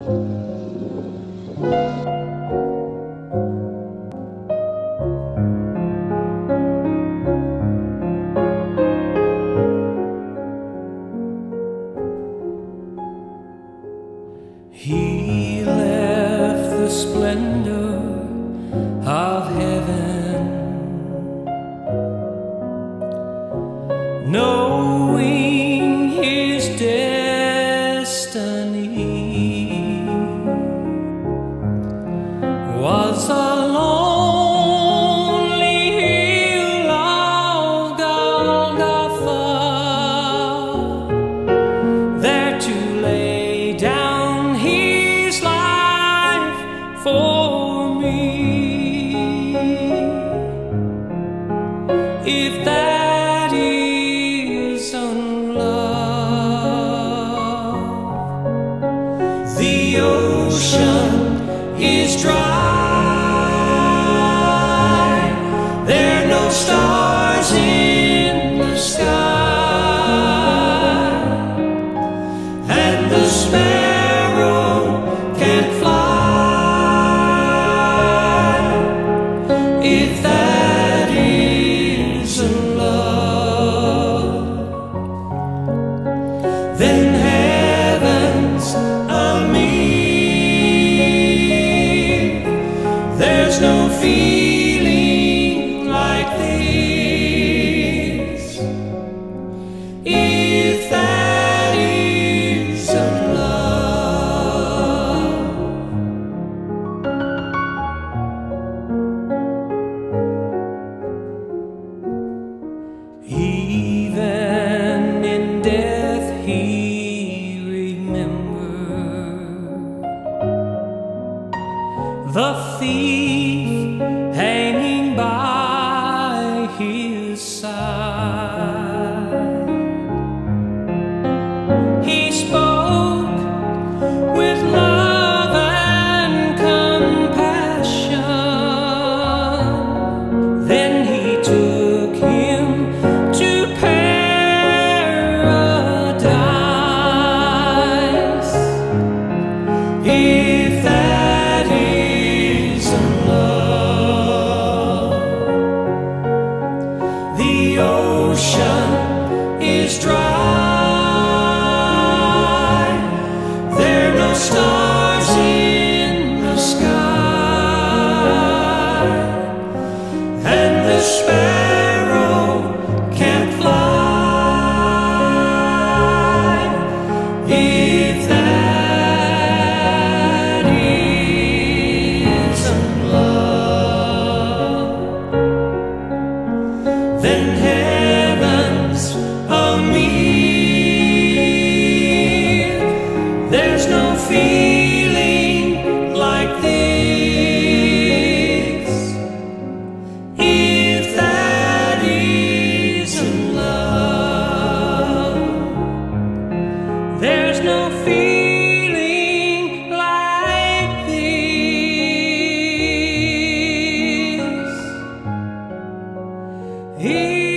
He left the splendor of heaven, knowing his destiny If that isn't love, the ocean is dry. There are no stars in the sky. And the sparrow can't fly. If no feeling the thief hanging ocean is dry. There are no stars in the sky, and the sparrow can't fly. If that isn't love, then heaven's a me. There's no feeling like this. If that isn't love, there's no feeling like this. If